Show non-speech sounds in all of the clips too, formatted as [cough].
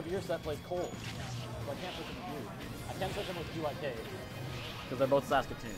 of your set plays cold. So I can't switch him with you. I can with. Because they're both Saskatoon.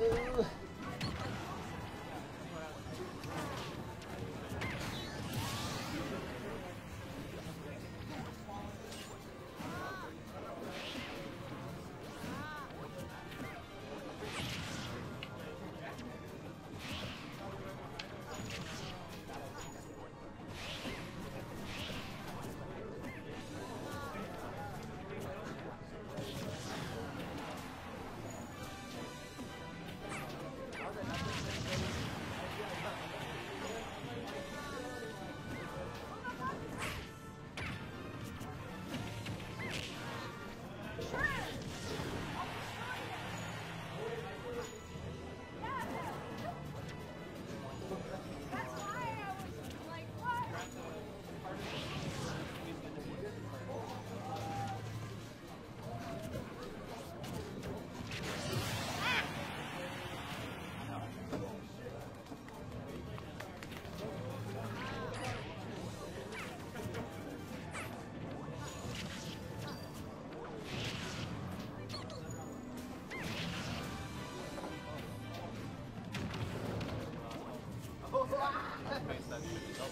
Yes, [laughs] you got